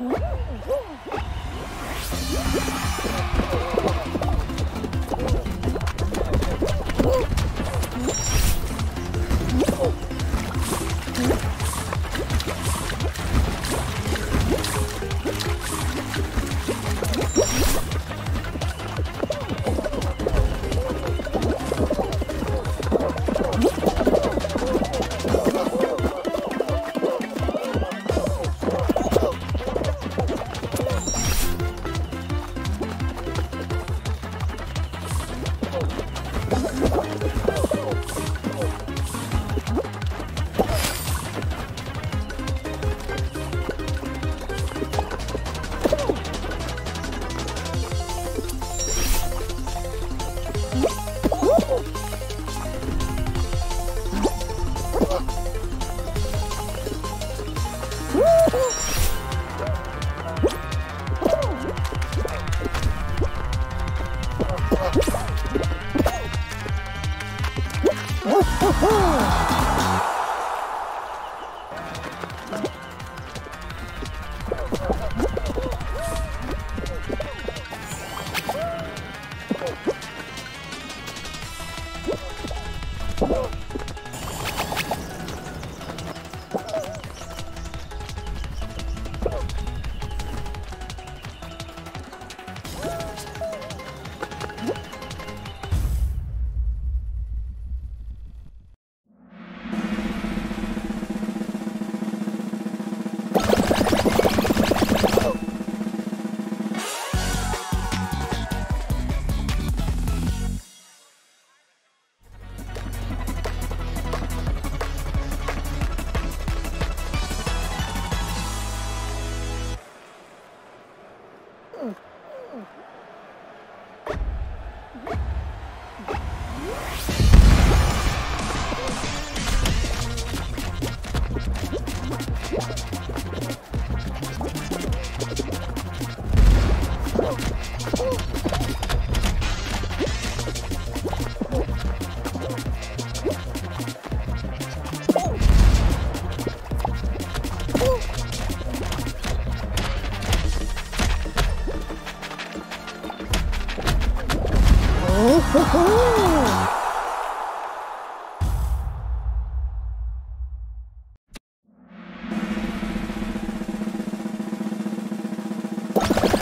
Ooh, ooh. Oh! Mm-hmm.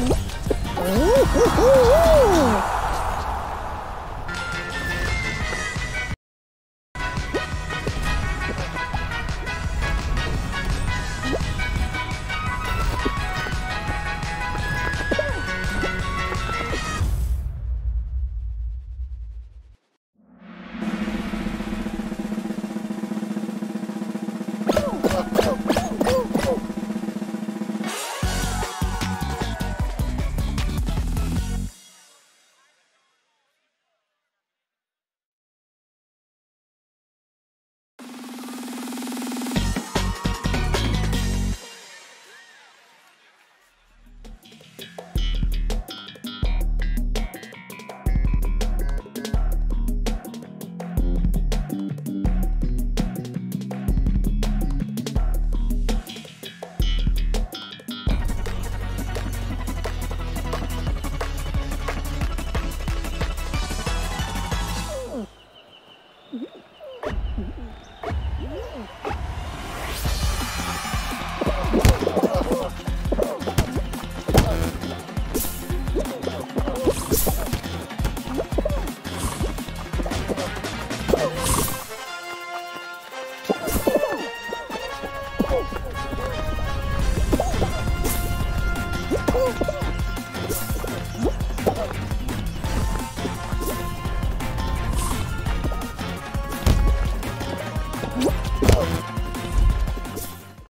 Ooh, ooh, ooh, ooh.